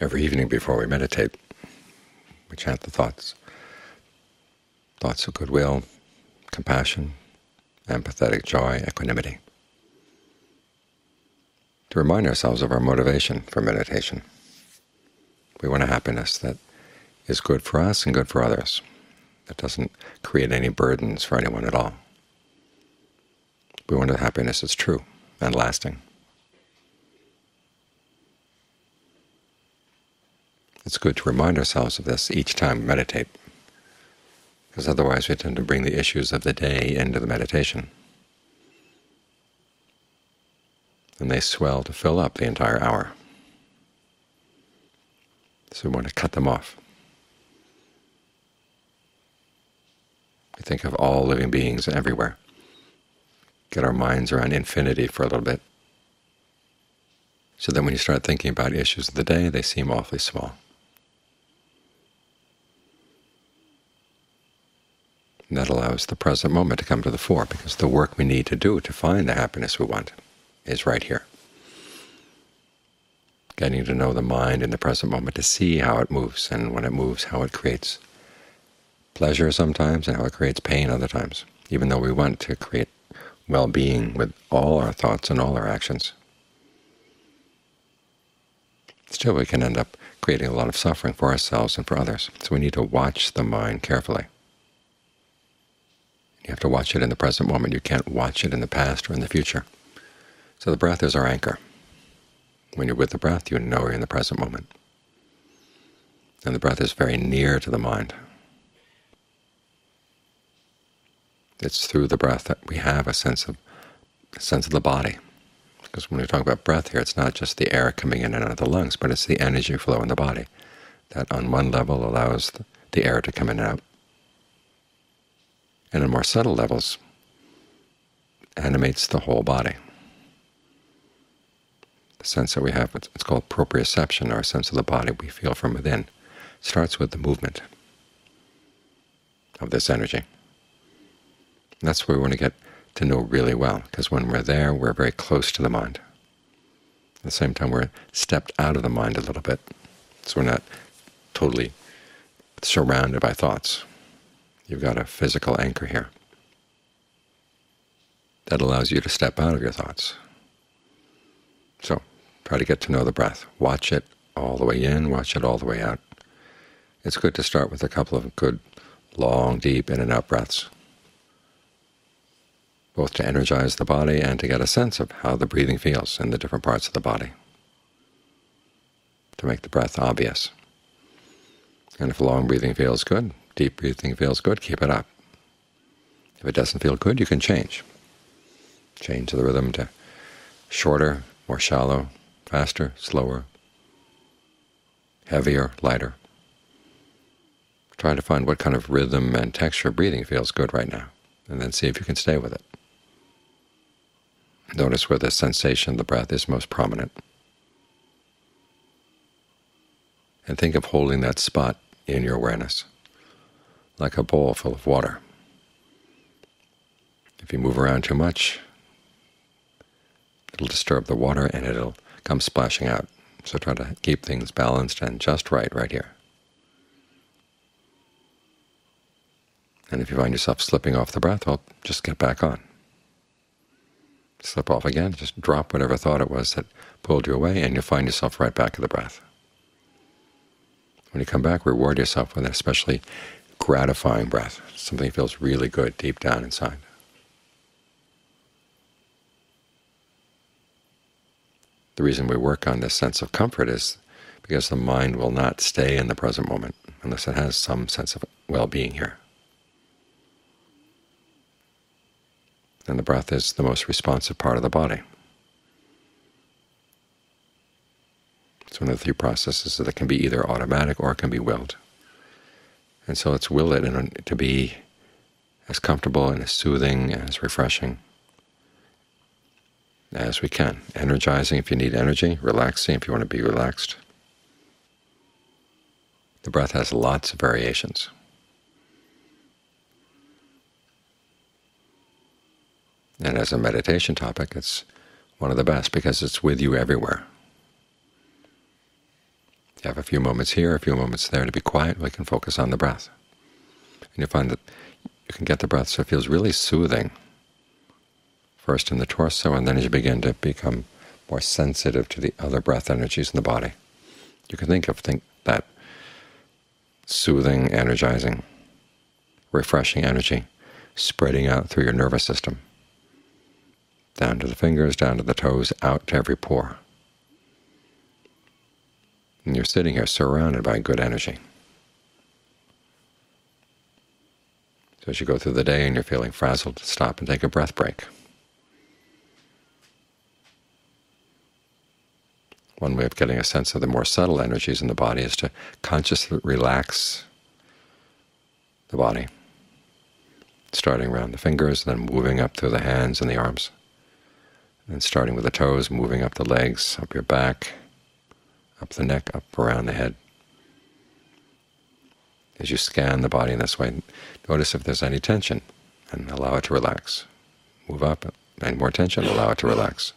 Every evening before we meditate, we chant the thoughts, thoughts of goodwill, compassion, empathetic joy, equanimity, to remind ourselves of our motivation for meditation. We want a happiness that is good for us and good for others, that doesn't create any burdens for anyone at all. We want a happiness that's true and lasting. It's good to remind ourselves of this each time we meditate, because otherwise we tend to bring the issues of the day into the meditation, and they swell to fill up the entire hour. So we want to cut them off. We think of all living beings everywhere. Get our minds around infinity for a little bit. So then when you start thinking about issues of the day, they seem awfully small. That allows the present moment to come to the fore, because the work we need to do to find the happiness we want is right here. Getting to know the mind in the present moment, to see how it moves, and when it moves, how it creates pleasure sometimes and how it creates pain other times, even though we want to create well-being with all our thoughts and all our actions. Still, we can end up creating a lot of suffering for ourselves and for others. So we need to watch the mind carefully. You have to watch it in the present moment. You can't watch it in the past or in the future. So the breath is our anchor. When you're with the breath, you know you're in the present moment. And the breath is very near to the mind. It's through the breath that we have a sense of a sense of the body. Because when we talk about breath here, it's not just the air coming in and out of the lungs, but it's the energy flow in the body that on one level allows the air to come in and out, and on more subtle levels animates the whole body. The sense that we have, it's called proprioception, our sense of the body we feel from within, starts with the movement of this energy. And that's where we want to get to know really well, because when we're there, we're very close to the mind. At the same time, we're stepped out of the mind a little bit, so we're not totally surrounded by thoughts. You've got a physical anchor here that allows you to step out of your thoughts. So try to get to know the breath. Watch it all the way in, watch it all the way out. It's good to start with a couple of good, long, deep in and out breaths both to energize the body and to get a sense of how the breathing feels in the different parts of the body, to make the breath obvious. And if long breathing feels good, deep breathing feels good, keep it up. If it doesn't feel good, you can change. Change the rhythm to shorter, more shallow, faster, slower, heavier, lighter. Try to find what kind of rhythm and texture of breathing feels good right now, and then see if you can stay with it. Notice where the sensation of the breath is most prominent. And think of holding that spot in your awareness, like a bowl full of water. If you move around too much, it'll disturb the water and it'll come splashing out. So try to keep things balanced and just right right here. And if you find yourself slipping off the breath, well, just get back on slip off again, just drop whatever thought it was that pulled you away, and you'll find yourself right back at the breath. When you come back, reward yourself with an especially gratifying breath, something that feels really good deep down inside. The reason we work on this sense of comfort is because the mind will not stay in the present moment unless it has some sense of well-being here. and the breath is the most responsive part of the body. It's one of the three processes that can be either automatic or can be willed. And so let's will it in, to be as comfortable and as soothing and as refreshing as we can. Energizing if you need energy, relaxing if you want to be relaxed. The breath has lots of variations. And as a meditation topic, it's one of the best because it's with you everywhere. You have a few moments here, a few moments there to be quiet. We can focus on the breath. And you find that you can get the breath so it feels really soothing, first in the torso, and then as you begin to become more sensitive to the other breath energies in the body. You can think of think that soothing, energizing, refreshing energy spreading out through your nervous system, down to the fingers, down to the toes, out to every pore. And you're sitting here surrounded by good energy. So as you go through the day and you're feeling frazzled, stop and take a breath break. One way of getting a sense of the more subtle energies in the body is to consciously relax the body, starting around the fingers, then moving up through the hands and the arms, and starting with the toes, moving up the legs, up your back, up the neck, up around the head. As you scan the body in this way, notice if there's any tension, and allow it to relax. Move up, and more tension, allow it to relax.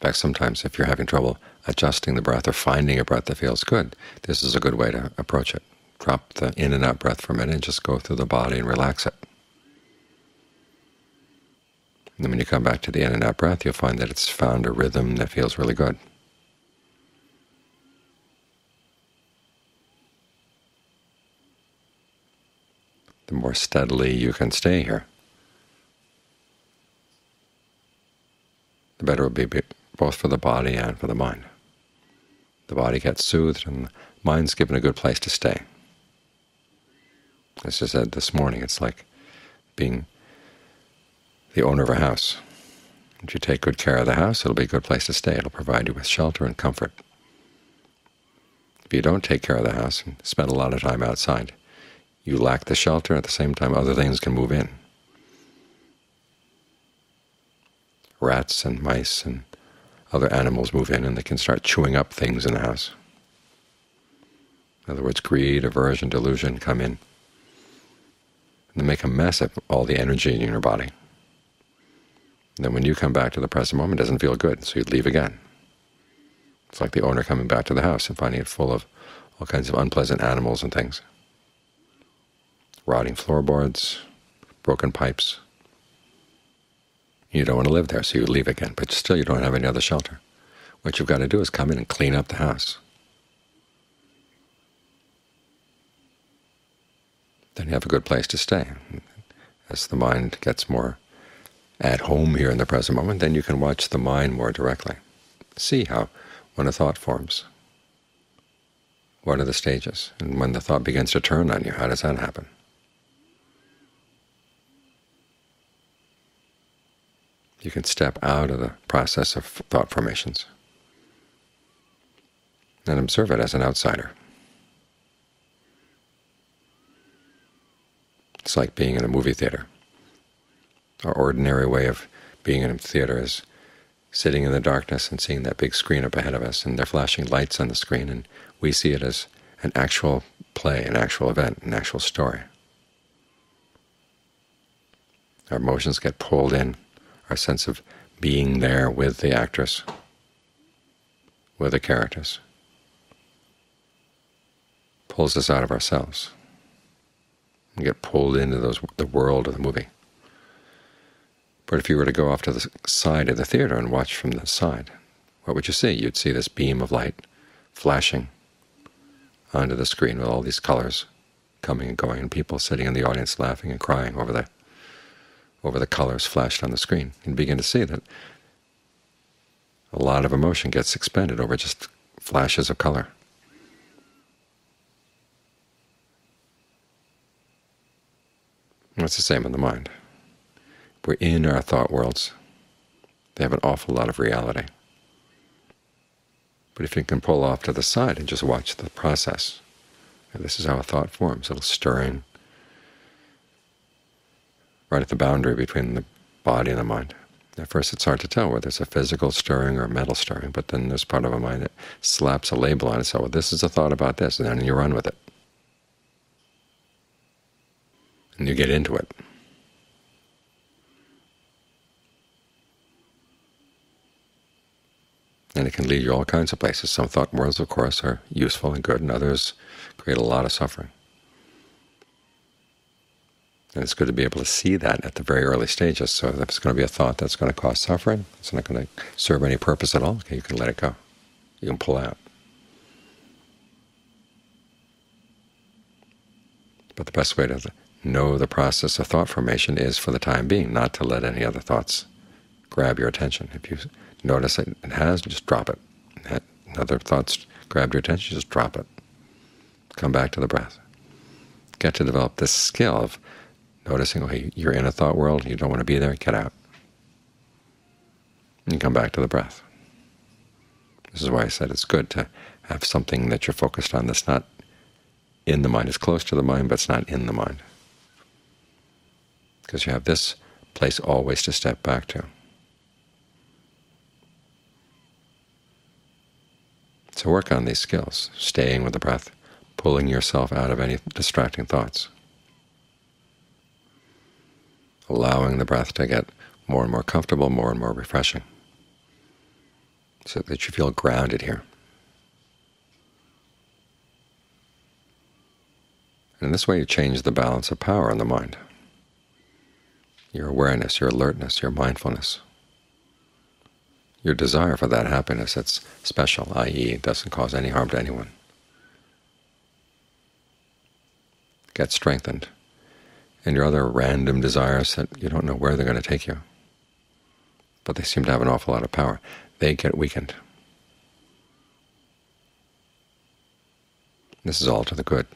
In fact, sometimes if you're having trouble adjusting the breath or finding a breath that feels good, this is a good way to approach it. Drop the in and out breath for a minute and just go through the body and relax it. And then when you come back to the in and out breath, you'll find that it's found a rhythm that feels really good. The more steadily you can stay here, the better it will be both for the body and for the mind. The body gets soothed and the mind's given a good place to stay. As I said this morning, it's like being the owner of a house. If you take good care of the house, it'll be a good place to stay. It'll provide you with shelter and comfort. If you don't take care of the house and spend a lot of time outside, you lack the shelter, at the same time other things can move in. Rats and mice and other animals move in and they can start chewing up things in the house. In other words, greed, aversion, delusion come in and they make a mess of all the energy in your body. Then when you come back to the present moment, it doesn't feel good, so you leave again. It's like the owner coming back to the house and finding it full of all kinds of unpleasant animals and things. Rotting floorboards, broken pipes, you don't want to live there, so you leave again, but still you don't have any other shelter. What you've got to do is come in and clean up the house. Then you have a good place to stay. As the mind gets more at home here in the present moment, then you can watch the mind more directly. See how when a thought forms, what are the stages? And when the thought begins to turn on you, how does that happen? you can step out of the process of thought formations and observe it as an outsider. It's like being in a movie theater. Our ordinary way of being in a theater is sitting in the darkness and seeing that big screen up ahead of us, and they're flashing lights on the screen, and we see it as an actual play, an actual event, an actual story. Our emotions get pulled in our sense of being there with the actress, with the characters, pulls us out of ourselves. and get pulled into those the world of the movie. But if you were to go off to the side of the theater and watch from the side, what would you see? You'd see this beam of light flashing onto the screen with all these colors coming and going, and people sitting in the audience laughing and crying over the over the colors flashed on the screen. You begin to see that a lot of emotion gets expended over just flashes of color. It's the same in the mind. We're in our thought worlds. They have an awful lot of reality. But if you can pull off to the side and just watch the process, this is how a thought forms, a little stirring, right at the boundary between the body and the mind. At first it's hard to tell whether it's a physical stirring or a mental stirring, but then there's part of a mind that slaps a label on it, so well, this is a thought about this, and then you run with it. And you get into it. And it can lead you all kinds of places. Some thought worlds, of course, are useful and good, and others create a lot of suffering. And it's good to be able to see that at the very early stages. So if it's going to be a thought that's going to cause suffering, it's not going to serve any purpose at all, okay, you can let it go. You can pull out. But the best way to know the process of thought formation is for the time being, not to let any other thoughts grab your attention. If you notice it it has, just drop it. Other thoughts grabbed your attention, just drop it. Come back to the breath. Get to develop this skill of noticing, okay, you're in a thought world, you don't want to be there, get out. And come back to the breath. This is why I said it's good to have something that you're focused on that's not in the mind. It's close to the mind, but it's not in the mind. Because you have this place always to step back to. So work on these skills, staying with the breath, pulling yourself out of any distracting thoughts, allowing the breath to get more and more comfortable, more and more refreshing, so that you feel grounded here. And in this way you change the balance of power in the mind, your awareness, your alertness, your mindfulness your desire for that happiness that's special, i.e. doesn't cause any harm to anyone, gets strengthened. And your other random desires that you don't know where they're going to take you, but they seem to have an awful lot of power, they get weakened. This is all to the good.